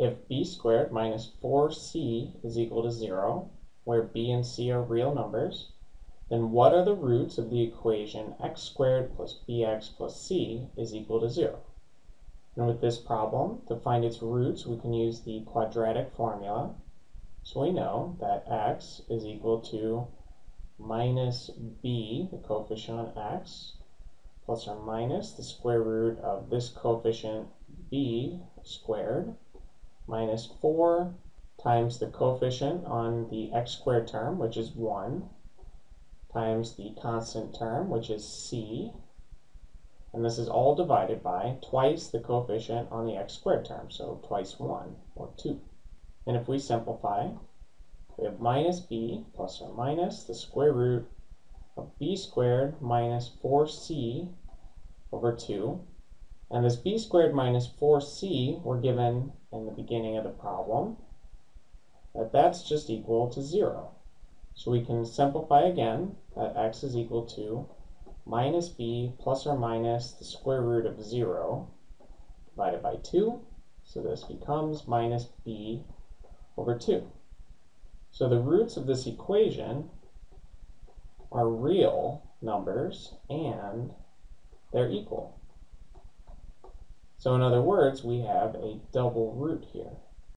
if b squared minus 4c is equal to 0, where b and c are real numbers, then what are the roots of the equation x squared plus bx plus c is equal to 0? And with this problem, to find its roots, we can use the quadratic formula. So we know that x is equal to minus b, the coefficient on x, plus or minus the square root of this coefficient b squared, minus 4 times the coefficient on the x squared term, which is 1, times the constant term, which is c, and this is all divided by twice the coefficient on the x squared term, so twice 1, or 2. And if we simplify, we have minus b plus or minus the square root of b squared minus 4c over 2. And this b squared minus 4c we're given in the beginning of the problem, that that's just equal to 0. So we can simplify again that x is equal to minus b plus or minus the square root of 0 divided by 2. So this becomes minus b over 2. So the roots of this equation are real numbers and they're equal. So in other words, we have a double root here.